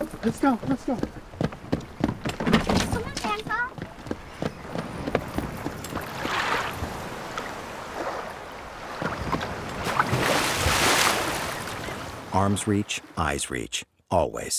Let's go, let's go. Arms reach, eyes reach, always.